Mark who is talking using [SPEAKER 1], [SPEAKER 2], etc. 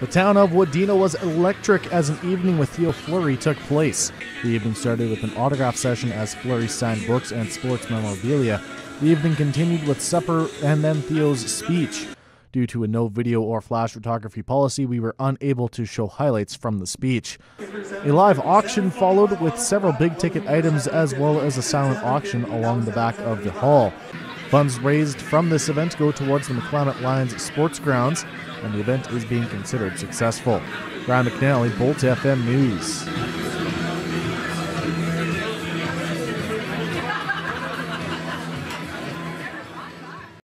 [SPEAKER 1] The town of Wadena was electric as an evening with Theo Fleury took place. The evening started with an autograph session as Fleury signed books and sports memorabilia. The evening continued with supper and then Theo's speech. Due to a no video or flash photography policy, we were unable to show highlights from the speech. A live auction followed with several big ticket items as well as a silent auction along the back of the hall. Funds raised from this event go towards the McClimate Lions sports grounds, and the event is being considered successful. Brian McNally, Bolt FM News.